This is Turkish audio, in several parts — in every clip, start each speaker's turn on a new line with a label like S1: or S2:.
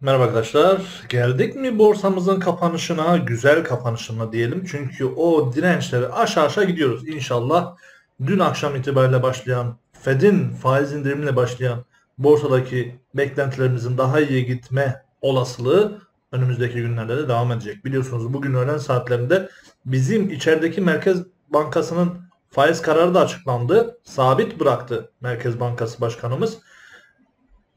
S1: Merhaba arkadaşlar. Geldik mi borsamızın kapanışına, güzel kapanışına diyelim. Çünkü o dirençleri aşağı aşağı gidiyoruz. İnşallah dün akşam itibariyle başlayan, Fed'in faiz indirimine başlayan borsadaki beklentilerimizin daha iyi gitme olasılığı önümüzdeki günlerde de devam edecek. Biliyorsunuz bugün öğlen saatlerinde bizim içerideki Merkez Bankası'nın faiz kararı da açıklandı. Sabit bıraktı Merkez Bankası Başkanımız.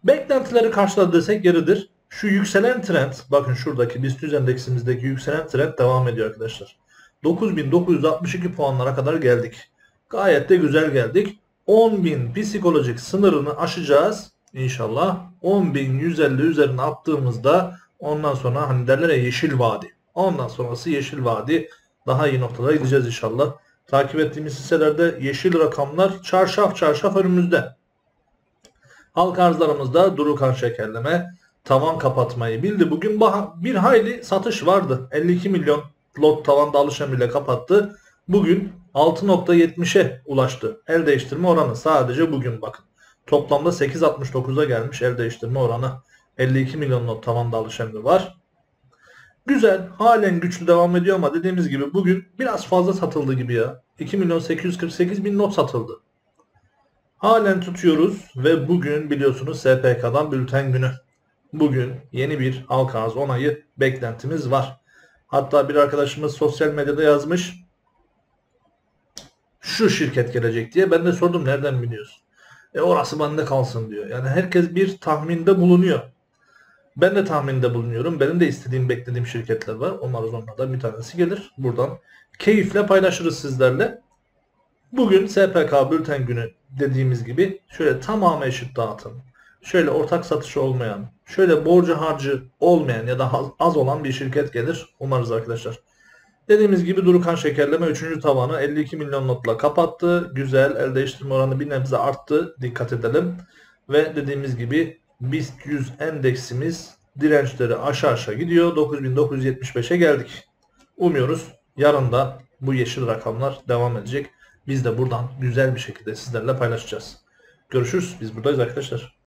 S1: Beklentileri karşıladı desek yeridir. Şu yükselen trend, bakın şuradaki BIST endeksimizdeki yükselen trend devam ediyor arkadaşlar. 9962 puanlara kadar geldik. Gayet de güzel geldik. 10.000 psikolojik sınırını aşacağız inşallah. 10.150 üzerine attığımızda ondan sonra hani derler ya yeşil vadi. Ondan sonrası yeşil vadi. Daha iyi noktalara gideceğiz inşallah. Takip ettiğimiz hisselerde yeşil rakamlar çarşaf çarşaf önümüzde. Halka arzlarımızda Durukan şekerleme tavan kapatmayı bildi. Bugün bir hayli satış vardı. 52 milyon lot tavanda alışan bile kapattı. Bugün 6.70'e ulaştı. El değiştirme oranı sadece bugün bakın. Toplamda 8.69'a gelmiş el değiştirme oranı. 52 milyon not tavanda alışanı var. Güzel. Halen güçlü devam ediyor ama dediğimiz gibi bugün biraz fazla satıldı gibi ya. 2 milyon 848 bin not satıldı. Halen tutuyoruz ve bugün biliyorsunuz SPK'dan bülten günü. Bugün yeni bir halka arz onayı beklentimiz var. Hatta bir arkadaşımız sosyal medyada yazmış. Şu şirket gelecek diye. Ben de sordum nereden biliyorsun? E orası bende kalsın diyor. Yani herkes bir tahminde bulunuyor. Ben de tahminde bulunuyorum. Benim de istediğim, beklediğim şirketler var. Umarız onlardan bir tanesi gelir. Buradan keyifle paylaşırız sizlerle. Bugün SPK bülten günü dediğimiz gibi şöyle tamamen eşit dağıtım. Şöyle ortak satışı olmayan, şöyle borcu harcı olmayan ya da az olan bir şirket gelir. Umarız arkadaşlar. Dediğimiz gibi Durukan Şekerleme 3. tavanı 52 milyon notla kapattı. Güzel el değiştirme oranı bir nebze arttı. Dikkat edelim. Ve dediğimiz gibi BIST 100 endeksimiz dirençleri aşağı aşağı gidiyor. 9975'e geldik. Umuyoruz yarın da bu yeşil rakamlar devam edecek. Biz de buradan güzel bir şekilde sizlerle paylaşacağız. Görüşürüz. Biz buradayız arkadaşlar.